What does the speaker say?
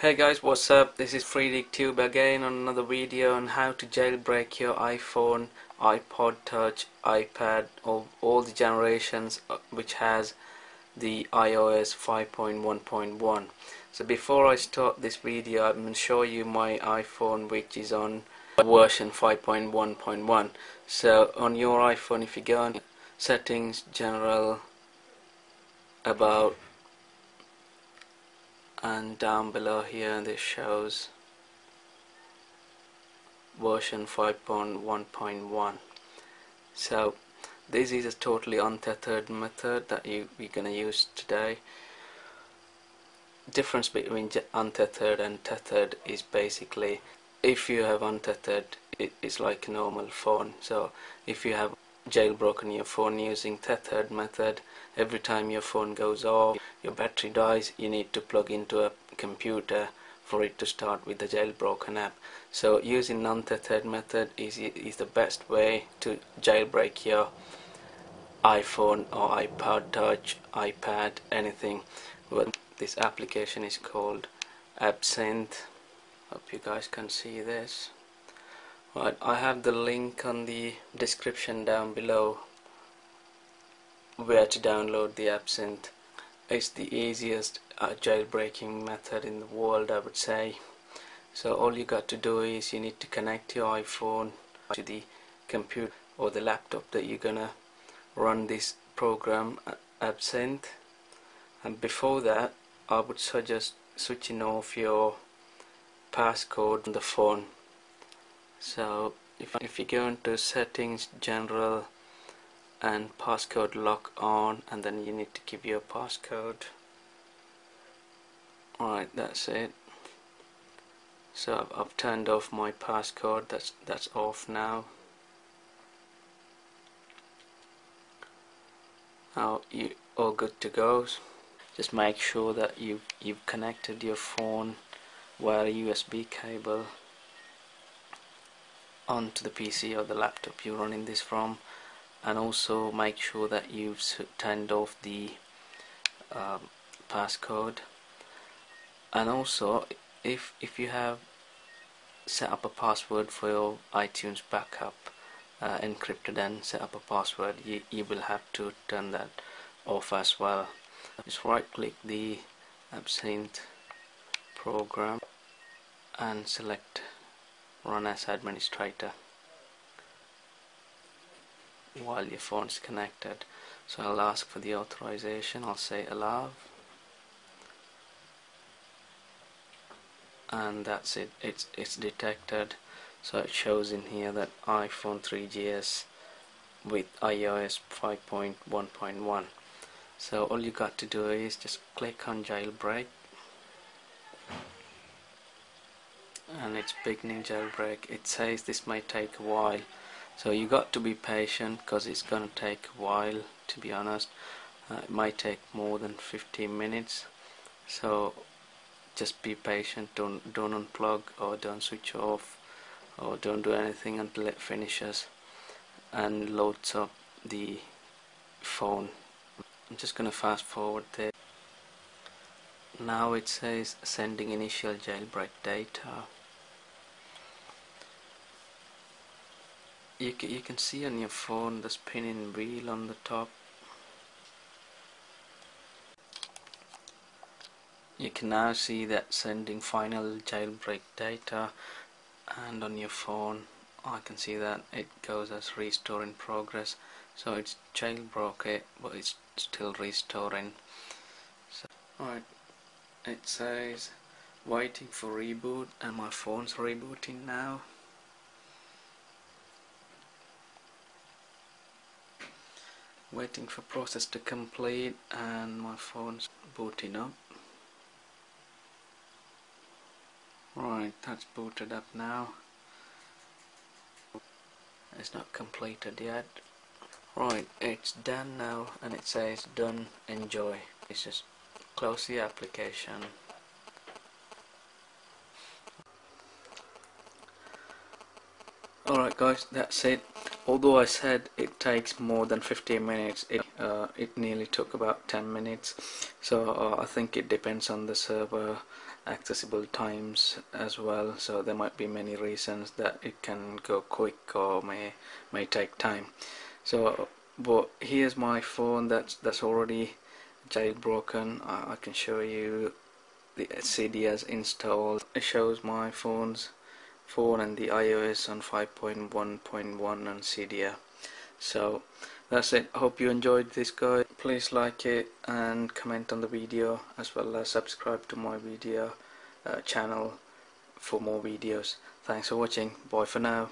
Hey guys, what's up? This is FreeDigTube again on another video on how to jailbreak your iPhone, iPod Touch, iPad, of all the generations uh, which has the iOS 5.1.1. So before I start this video, I'm going to show you my iPhone which is on version 5.1.1. So on your iPhone, if you go on settings, general, about and down below here this shows version 5.1.1 so this is a totally untethered method that you, we're going to use today. Difference between untethered and tethered is basically if you have untethered it, it's like a normal phone. So if you have jailbroken your phone using tethered method. Every time your phone goes off your battery dies you need to plug into a computer for it to start with the jailbroken app. So using non-tethered method is, is the best way to jailbreak your iPhone or iPod touch iPad anything. But this application is called Absinthe. Hope you guys can see this Right, I have the link on the description down below where to download the Absinthe. It's the easiest uh, jailbreaking method in the world I would say. So all you got to do is you need to connect your iPhone to the computer or the laptop that you're gonna run this program uh, Absinthe and before that I would suggest switching off your passcode on the phone so if, if you go into settings general and passcode lock on and then you need to give your passcode. Alright that's it. So I've, I've turned off my passcode. That's that's off now. Now you all good to go. Just make sure that you you've connected your phone via USB cable onto the PC or the laptop you're running this from and also make sure that you've turned off the um, passcode. And also if if you have set up a password for your iTunes backup uh, encrypted and set up a password you, you will have to turn that off as well. Just right click the absinthe program and select run as administrator while your phone is connected. So I'll ask for the authorization. I'll say allow. And that's it. It's it's detected. So it shows in here that iPhone 3GS with iOS 5.1.1 so all you got to do is just click on jailbreak and it's beginning jailbreak. It says this might take a while. So you got to be patient because it's gonna take a while to be honest. Uh, it might take more than 15 minutes. So just be patient. Don't don't unplug or don't switch off or don't do anything until it finishes and loads up the phone. I'm just gonna fast forward there. Now it says sending initial jailbreak data you can, you can see on your phone the spinning wheel on the top. You can now see that sending final jailbreak data and on your phone I can see that it goes as restore in progress. So it's jailbroke it but it's still restoring. So, alright it says waiting for reboot and my phone's rebooting now waiting for process to complete and my phone's booting up. Right that's booted up now. It's not completed yet. Right it's done now and it says done enjoy. It's just close the application. Alright guys that's it although I said it takes more than 15 minutes it, uh, it nearly took about 10 minutes. So uh, I think it depends on the server accessible times as well. So there might be many reasons that it can go quick or may may take time. So but here's my phone that's that's already jailbroken. I, I can show you the CD Cydia's installed. It shows my phone's phone and the iOS on 5.1.1 on Cydia. So that's it. I hope you enjoyed this guide please like it and comment on the video as well as subscribe to my video uh, channel for more videos. Thanks for watching. Bye for now